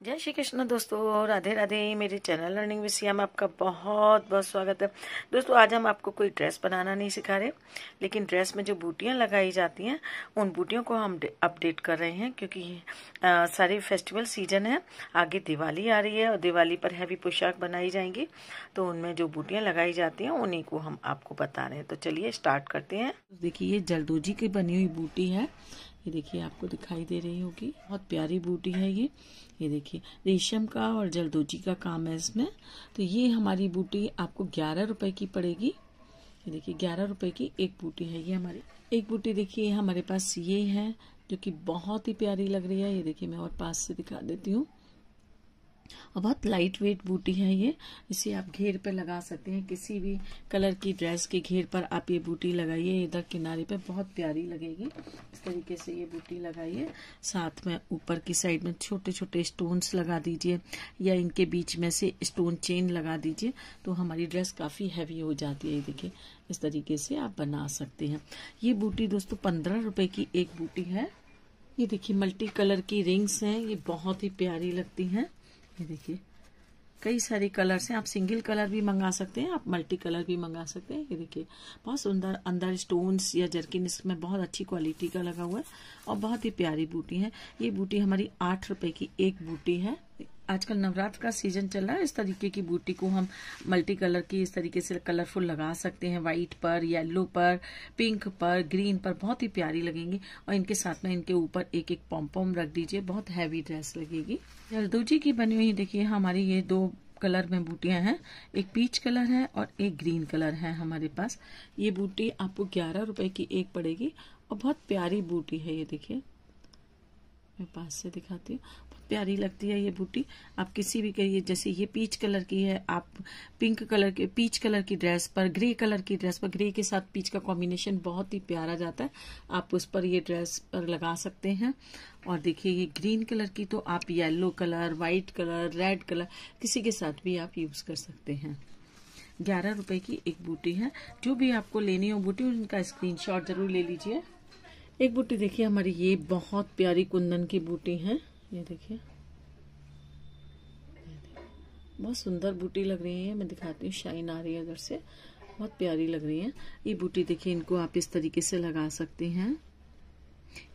जय श्री कृष्ण दोस्तों, राधे राधे, मेरे चैनल लर्निंग विषय में आपका बहुत बहुत स्वागत है। दोस्तों, आज हम आपको कोई ड्रेस बनाना नहीं सिखा रहे, लेकिन ड्रेस में जो बूटियाँ लगाई जाती हैं, उन बूटियों को हम अपडेट कर रहे हैं, क्योंकि सारी फेस्टिवल सीज़न है, आगे दिवाली आ रही है और दिवाली पर हैवी पोशाक बनाई जाएँगी तो उनमें जो बूटियाँ लगाई जाती हैं, उन्हीं को हम आपको बता रहे हैं। तो चलिए स्टार्ट करते हैं। देखिए, ये जलदोजी की बनी हुई बूटी है ये देखिए आपको दिखाई दे रही होगी। बहुत प्यारी बूटी है ये। ये देखिए, रेशम का और जलदोजी का काम है इसमें। तो ये हमारी बूटी आपको ग्यारह रुपये की पड़ेगी। ये देखिए, ग्यारह रुपये की एक बूटी है ये हमारी। एक बूटी देखिए हमारे पास ये है, जो कि बहुत ही प्यारी लग रही है। ये देखिए, मैं और पास से दिखा देती हूँ। और बहुत लाइट वेट बूटी है ये। इसे आप घेर पे लगा सकते हैं। किसी भी कलर की ड्रेस के घेर पर आप ये बूटी लगाइए। इधर किनारे पे बहुत प्यारी लगेगी। इस तरीके से ये बूटी लगाइए। साथ में ऊपर की साइड में छोटे छोटे स्टोन्स लगा दीजिए या इनके बीच में से स्टोन चेन लगा दीजिए। तो हमारी ड्रेस काफ़ी हैवी हो जाती है। देखिए, इस तरीके से आप बना सकते हैं। ये बूटी दोस्तों पंद्रह रुपए की एक बूटी है। ये देखिए मल्टी कलर की रिंग्स हैं। ये बहुत ही प्यारी लगती हैं। ये देखिए। कई सारे कलर्स हैं, आप सिंगल कलर भी मंगा सकते हैं, आप मल्टी कलर भी मंगा सकते हैं, ये देखिए। बहुत सुंदर अंदर स्टोन्स या जर्किन इसमें बहुत अच्छी क्वालिटी का लगा हुआ है और बहुत ही प्यारी बूटी है। ये बूटी हमारी आठ रुपए की एक बूटी है आजकल नवरात्र का सीज़न चल रहा है, इस तरीके की बूटी को हम मल्टी कलर की, इस तरीके से कलरफुल लगा सकते हैं व्हाइट पर येलो पर पिंक पर ग्रीन पर, बहुत ही प्यारी लगेंगी। और इनके साथ में इनके ऊपर एक एक पॉम्पॉम रख दीजिए, बहुत हैवी ड्रेस लगेगी। जरदोजी की बनी हुई, देखिए, हमारी ये दो कलर में बूटियाँ हैं। एक पीच कलर है और एक ग्रीन कलर है हमारे पास। ये बूटी आपको ग्यारह रुपए की एक पड़ेगी और बहुत प्यारी बूटी है ये, देखिए। मैं पास से दिखाती हूँ। प्यारी लगती है ये बूटी। आप किसी भी करिए जैसे ये पीच कलर की है, आप पिंक कलर के पीच कलर की ड्रेस पर ग्रे कलर की ड्रेस पर ग्रे के साथ पीच का कॉम्बिनेशन बहुत ही प्यारा जाता है। आप उस पर ये ड्रेस पर लगा सकते हैं। और देखिए, ये ग्रीन कलर की तो आप yellow colour white colour red colour किसी के साथ भी आप यूज़ कर सकते हैं। ग्यारह रुपए की एक बूटी है। जो भी आपको लेनी हो बूटी, उनका स्क्रीनशॉट ज़रूर ले लीजिए। एक बूटी देखिए, हमारी ये बहुत प्यारी कुंदन की बूटी है। ये देखिए। बहुत सुंदर बूटी लग रही है, मैं दिखाती हूँ, शाइन आ रही है इधर से। बहुत प्यारी लग रही है। ये बूटी देखिए, इनको आप इस तरीके से लगा सकते हैं।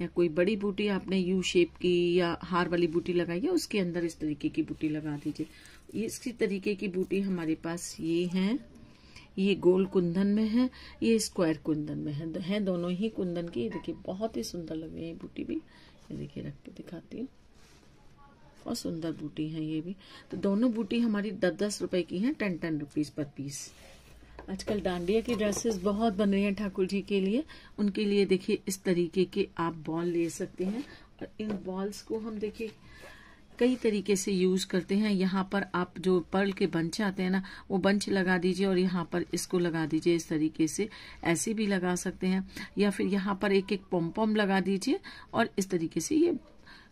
या कोई बड़ी बूटी आपने यू शेप की या हार वाली बूटी लगाई है, उसके अंदर इस तरीके की बूटी लगा दीजिए। इसी तरीके की बूटी हमारे पास ये है। ये गोल कुंदन में है, ये स्क्वायर कुंदन में है। है दोनों ही कुंदन की देखिए, बहुत ही सुंदर लग रही है बूटी भी। ये देखिए, रख के दिखाती हूँ। बहुत सुंदर बूटी है ये भी। तो दोनों बूटी हमारी दस दस रुपए की हैं ten ten rupees per piece आजकल डांडिया की ड्रेसेस बहुत बन रही हैं ठाकुर जी के लिए। उनके लिए देखिए इस तरीके के आप बॉल ले सकते हैं। और इन बॉल्स को हम देखिए, कई तरीके से यूज़ करते हैं। यहाँ पर आप जो पर्ल के बंच आते हैं ना, वो बंच लगा दीजिए और यहाँ पर इसको लगा दीजिए इस तरीके से। ऐसे भी लगा सकते हैं। या फिर यहाँ पर एक एक पॉम लगा दीजिए और इस तरीके से ये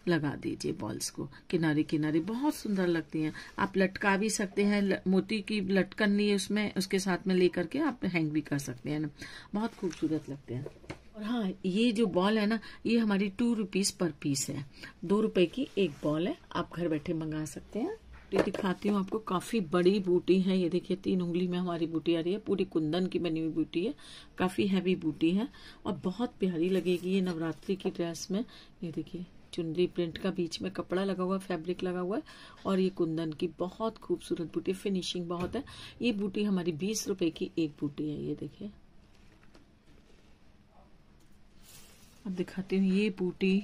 लगा दीजिए बॉल्स को। किनारे किनारे बहुत सुंदर लगती हैं। आप लटका भी सकते हैं मोती की लटकन नहीं है उसमें, उसके साथ में लेकर के आप हैंग भी कर सकते हैं बहुत खूबसूरत लगते हैं। और हाँ ये जो बॉल है ना, ये हमारी टू रुपीज़ पर पीस है। दो रुपए की एक बॉल है, आप घर बैठे मंगा सकते हैं। ये दिखाती हूँ आपको, काफ़ी बड़ी बूटी है। ये देखिए, तीन उंगली में हमारी बूटी आ रही है। पूरी कुंदन की बनी हुई बूटी है। काफ़ी हैवी बूटी है और बहुत प्यारी लगेगी ये नवरात्रि की ड्रेस में। ये देखिए चुनरी प्रिंट का बीच में कपड़ा लगा हुआ, फैब्रिक लगा हुआ है और ये कुंदन की बहुत खूबसूरत बूटी, फिनिशिंग बहुत है। ये बूटी हमारी बीस रुपए की एक बूटी है, ये देखिए। अब दिखाती हूँ, ये बूटी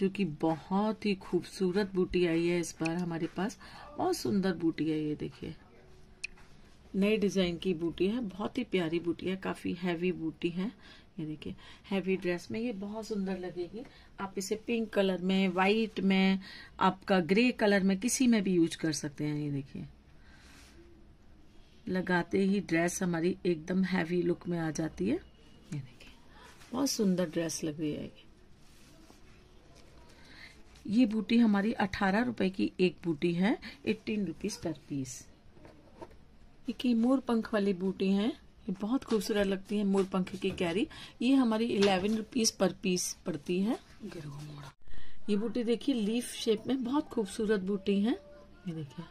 जो कि बहुत ही खूबसूरत बूटी आई है इस बार हमारे पास बहुत सुंदर बूटी है ये, देखिए। नए डिज़ाइन की बूटी है, बहुत ही प्यारी बूटी है, काफ़ी हैवी बूटी है। ये देखिए हैवी ड्रेस में ये बहुत सुंदर लगेगी। आप इसे पिंक कलर में वाइट में, आपका ग्रे कलर में किसी में भी यूज़ कर सकते हैं, ये देखिए। लगाते ही ड्रेस हमारी एकदम हैवी लुक में आ जाती है। ये देखिए, बहुत सुंदर ड्रेस लग रही है ये। ये बूटी हमारी अठारह रुपए की एक बूटी है एट्टीन रुपीज़ पर पीस ये मोर पंख वाली बूटी है। ये बहुत खूबसूरत लगती है मोर पंख की कैरी। ये हमारी इलेवन रुपीज़ पर पीस पड़ती है। ये बूटी देखिए लीफ शेप में बहुत खूबसूरत बूटी है। ये देखिए।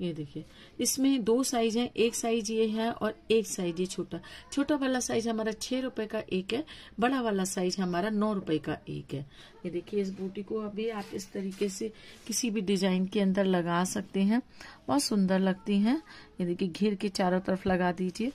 ये देखिए। इसमें दो साइज़ है, एक साइज़ ये है और एक साइज़ ये छोटा। छोटा वाला साइज़ हमारा छह रुपए का एक है, बड़ा वाला साइज़ हमारा नौ रुपए का एक है। ये देखिए, इस बूटी को अभी आप इस तरीके से किसी भी डिज़ाइन के अंदर लगा सकते हैं। बहुत सुंदर लगती हैं। ये देखिए, घेर के चारों तरफ़ लगा दीजिए।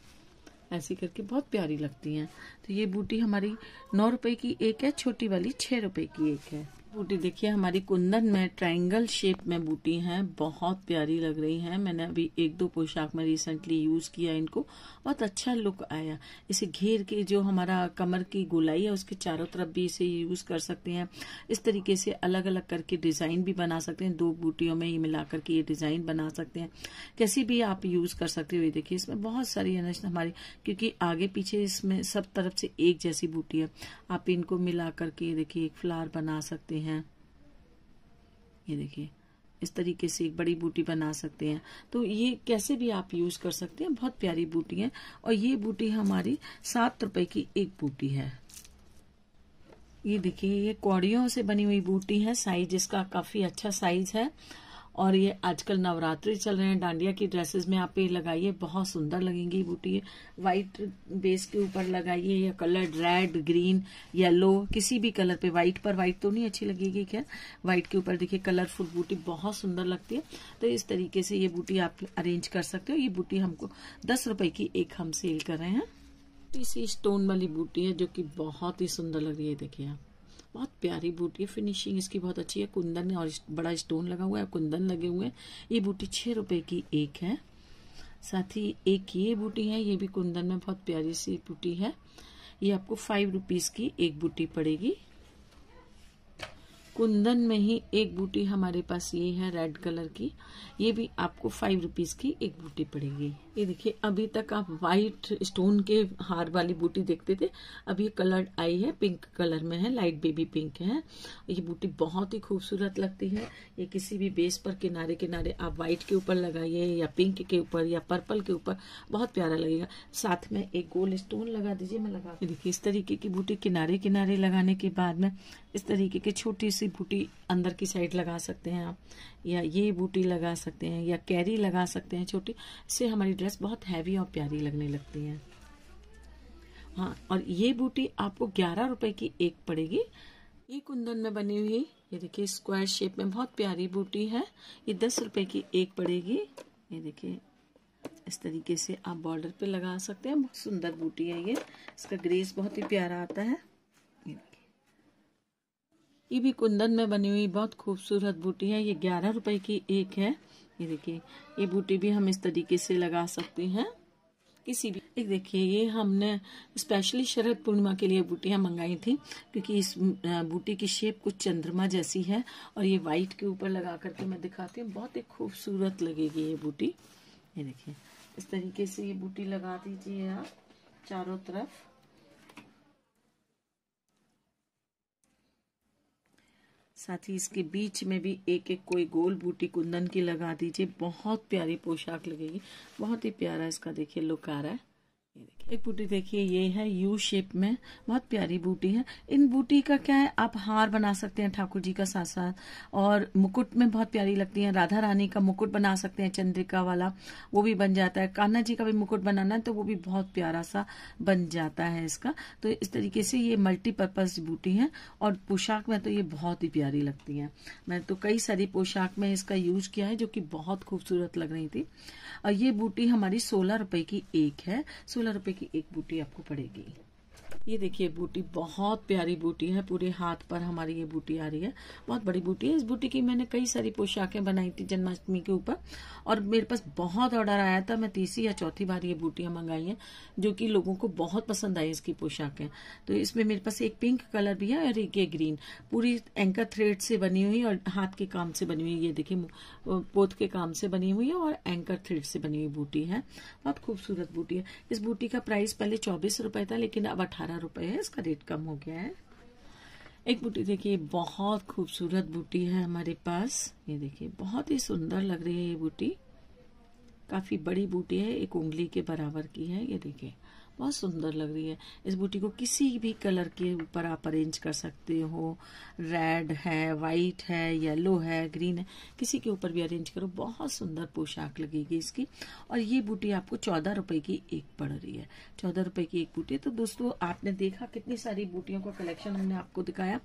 ऐसी करके बहुत प्यारी लगती हैं। तो ये बूटी हमारी नौ रुपए की एक है, छोटी वाली छह रुपए की एक है। बूटी देखिए, हमारी कुंदन में ट्रायंगल शेप में बूटी है, बहुत प्यारी लग रही है। मैंने अभी एक दो पोशाक में रिसेंटली यूज़ किया इनको, बहुत अच्छा लुक आया। इसे घेर के जो हमारा कमर की गोलाई है, उसके चारों तरफ़ भी इसे यूज़ कर सकते हैं। इस तरीके से अलग अलग करके डिज़ाइन भी बना सकते हैं। दो बूटियों में ये मिला करके ये डिज़ाइन बना सकते हैं। कैसी भी आप यूज़ कर सकते हो, ये देखिए, इसमें बहुत सारी हमारी, क्योंकि आगे पीछे इसमें सब तरफ़ से एक जैसी बूटी है। आप इनको मिला करके देखिए, एक फ्लावर बना सकते हैं। हैं। ये देखिए, इस तरीके से एक बड़ी बूटी बना सकते हैं। तो ये कैसे भी आप यूज़ कर सकते हैं, बहुत प्यारी बूटी है और ये बूटी हमारी सात रुपए की एक बूटी है। ये देखिए, ये कौड़ियों से बनी हुई बूटी है, साइज़ इसका काफ़ी अच्छा साइज़ है। और ये आजकल नवरात्रि चल रहे हैं। डांडिया की ड्रेसेस में आप ये लगाइए, बहुत सुंदर लगेंगी बूटी। व्हाइट बेस के ऊपर लगाइए या कलर रेड ग्रीन येलो किसी भी कलर पे। व्हाइट पर व्हाइट तो नहीं अच्छी लगेगी खैर व्हाइट के ऊपर देखिए कलरफुल बूटी बहुत सुंदर लगती है। तो इस तरीके से ये बूटी आप अरेंज कर सकते हो। ये बूटी हमको दस रुपए की एक हम सेल कर रहे हैं। इसी स्टोन वाली बूटी है जो कि बहुत ही सुंदर लग रही है, देखिए आप। बहुत प्यारी बूटी फिनिशिंग इसकी बहुत अच्छी है, कुंदन और बड़ा स्टोन लगा हुआ है, कुंदन लगे हुए हैं। ये बूटी छः रुपए की एक है। साथ ही एक ये बूटी है, ये भी कुंदन में बहुत प्यारी सी बूटी है। ये आपको फाइव रुपीज़ की एक बूटी पड़ेगी। कुंदन में ही एक बूटी हमारे पास ये है, रेड कलर की। ये भी आपको फाइव रुपीज़ की एक बूटी पड़ेगी। ये देखिए, अभी तक आप व्हाइट स्टोन के हार वाली बूटी देखते थे, अब ये कलर आई है पिंक कलर में है लाइट बेबी पिंक है। ये बूटी बहुत ही खूबसूरत लगती है। ये किसी भी बेस पर, किनारे किनारे आप व्हाइट के ऊपर लगाइए, या पिंक के ऊपर, या पर्पल के ऊपर, बहुत प्यारा लगेगा। साथ में एक गोल स्टोन लगा दीजिए, मैं लगा देखिए, इस तरीके की बूटी किनारे किनारे लगाने के बाद में, इस तरीके की छोटी सी बूटी अंदर की साइड लगा सकते हैं आप, या ये बूटी लगा सकते हैं, या कैरी लगा सकते हैं छोटी, इससे हमारी ड्रेस बहुत हैवी और प्यारी लगने लगती है। हाँ और ये बूटी आपको ग्यारह रुपए की एक पड़ेगी। ये कुंदन में बनी हुई, ये देखिए, स्क्वायर शेप में बहुत प्यारी बूटी है। ये दस रुपए की एक पड़ेगी। ये देखिए, इस तरीके से आप बॉर्डर पे लगा सकते हैं। बहुत सुंदर बूटी है ये। इसका ग्रेस बहुत ही प्यारा आता है। ये भी कुंदन में बनी हुई बहुत खूबसूरत बूटी है। ये ग्यारह रुपए की एक है। ये देखिए, ये बूटी भी हम इस तरीके से लगा सकते हैं। किसी भी एक देखिए, ये हमने स्पेशली शरद पूर्णिमा के लिए बूटियाँ मंगाई थी, क्योंकि इस बूटी की शेप कुछ चंद्रमा जैसी है, और ये व्हाइट के ऊपर लगा करके मैं दिखाती हूँ। बहुत ही खूबसूरत लगेगी ये बूटी। ये देखिए, इस तरीके से ये बूटी लगा दीजिए आप, चारों तरफ़। साथ ही इसके बीच में भी एक एक कोई गोल बूटी कुंदन की लगा दीजिए। बहुत प्यारी पोशाक लगेगी। बहुत ही प्यारा इसका देखिए लुक आ रहा है। एक बूटी देखिए, ये है यू शेप में, बहुत प्यारी बूटी है। इन बूटी का क्या है, आप हार बना सकते हैं ठाकुर जी का साथ साथ और मुकुट में बहुत प्यारी लगती है। राधा रानी का मुकुट बना सकते हैं, चंद्रिका वाला, वो भी बन जाता है। कान्हा जी का भी मुकुट बनाना है तो वो भी बहुत प्यारा सा बन जाता है इसका। तो इस तरीके से ये मल्टीपर्पज बूटी है, और पोशाक में तो ये बहुत ही प्यारी लगती है। मैं तो कई सारी पोशाक में इसका यूज़ किया है, जो कि बहुत खूबसूरत लग रही थी। और ये बूटी हमारी सोलह रुपए की एक है। सोलह रुपए की एक बूटी आपको पड़ेगी। ये देखिए, बूटी बहुत प्यारी बूटी है, पूरे हाथ पर हमारी ये बूटी आ रही है। बहुत बड़ी बूटी है। इस बूटी की मैंने कई सारी पोशाकें बनाई थी जन्माष्टमी के ऊपर, और मेरे पास बहुत ऑर्डर आया था। मैं तीसरी या चौथी बार ये बूटियाँ मंगाई हैं, जो कि लोगों को बहुत पसंद आई इसकी पोशाकें। तो इसमें मेरे पास एक पिंक कलर भी है और एक ये ग्रीन। पूरी एंकर थ्रेड से बनी हुई और हाथ के काम से बनी हुई, ये देखिए पोत के काम से बनी हुई है और एंकर थ्रेड से बनी हुई बूटी है। बहुत खूबसूरत बूटी है। इस बूटी का प्राइस पहले चौबीस रुपए था, लेकिन अब अठारह पंद्रह रुपए है, इसका रेट कम हो गया है। एक बूटी देखिए, बहुत खूबसूरत बूटी है हमारे पास। ये देखिए, बहुत ही सुंदर लग रही है ये बूटी। काफ़ी बड़ी बूटी है, एक उंगली के बराबर की है, ये देखिए। बहुत सुंदर लग रही है। इस बूटी को किसी भी कलर के ऊपर आप अरेंज कर सकते हो। रेड है वाइट है, येलो है, ग्रीन है, किसी के ऊपर भी अरेंज करो। बहुत सुंदर पोशाक लगेगी इसकी। और ये बूटी आपको चौदह रुपए की एक पड़ रही है। चौदह रुपए की एक बूटी तो दोस्तों, आपने देखा कितनी सारी बूटियों का कलेक्शन हमने आपको दिखाया।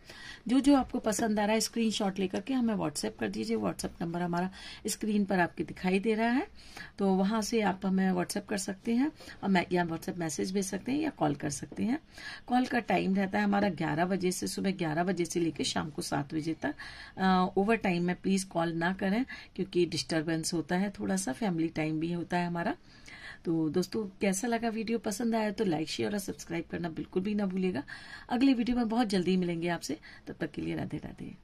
जो जो आपको पसंद आ रहा है स्क्रीन लेकर के हमें व्हाट्सएप कर दीजिए। व्हाट्सएप नंबर हमारा स्क्रीन पर आपके दिखाई दे रहा है। तो वहाँ से आप हमें व्हाट्सएप कर सकते हैं। और या व्हाट्सएप मैसेज भेज सकते हैं या कॉल कर सकते हैं। कॉल का टाइम रहता है हमारा ग्यारह बजे से सुबह ग्यारह बजे से लेकर शाम को सात बजे तक। ओवर टाइम में प्लीज़ कॉल ना करें क्योंकि डिस्टर्बेंस होता है थोड़ा सा फैमिली टाइम भी होता है हमारा। तो दोस्तों, कैसा लगा वीडियो पसंद आया तो लाइक शेयर और सब्सक्राइब करना बिल्कुल भी ना भूलेगा अगले वीडियो में बहुत जल्दी मिलेंगे आपसे। तब तक के लिए राधे राधे